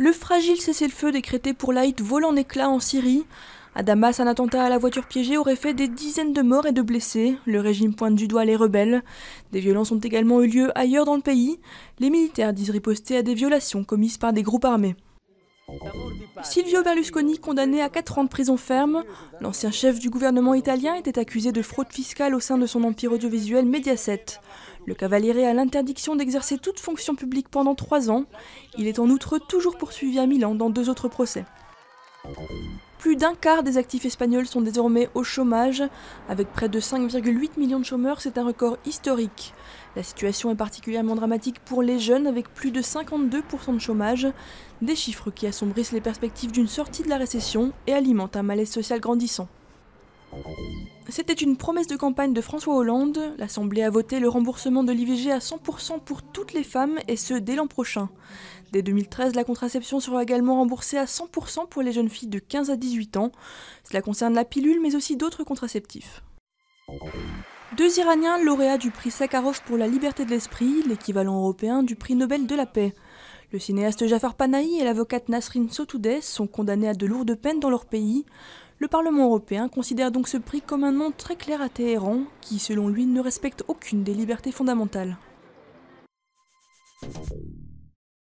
Le fragile cessez-le-feu décrété pour l'Aït vole en éclats en Syrie. À Damas, un attentat à la voiture piégée aurait fait des dizaines de morts et de blessés. Le régime pointe du doigt les rebelles. Des violences ont également eu lieu ailleurs dans le pays. Les militaires disent riposter à des violations commises par des groupes armés. Silvio Berlusconi, condamné à 4 ans de prison ferme, l'ancien chef du gouvernement italien était accusé de fraude fiscale au sein de son empire audiovisuel Mediaset. Le Cavaliere a l'interdiction d'exercer toute fonction publique pendant 3 ans. Il est en outre toujours poursuivi à Milan dans deux autres procès. Plus d'un quart des actifs espagnols sont désormais au chômage. Avec près de 5,8 millions de chômeurs, c'est un record historique. La situation est particulièrement dramatique pour les jeunes, avec plus de 52% de chômage, des chiffres qui assombrissent les perspectives d'une sortie de la récession et alimentent un malaise social grandissant. C'était une promesse de campagne de François Hollande. L'Assemblée a voté le remboursement de l'IVG à 100% pour toutes les femmes et ce dès l'an prochain. Dès 2013, la contraception sera également remboursée à 100% pour les jeunes filles de 15 à 18 ans. Cela concerne la pilule mais aussi d'autres contraceptifs. Deux Iraniens lauréats du prix Sakharov pour la liberté de l'esprit, l'équivalent européen du prix Nobel de la paix. Le cinéaste Jafar Panahi et l'avocate Nasrin Sotoudeh sont condamnés à de lourdes peines dans leur pays. Le Parlement européen considère donc ce prix comme un nom très clair à Téhéran, qui selon lui ne respecte aucune des libertés fondamentales.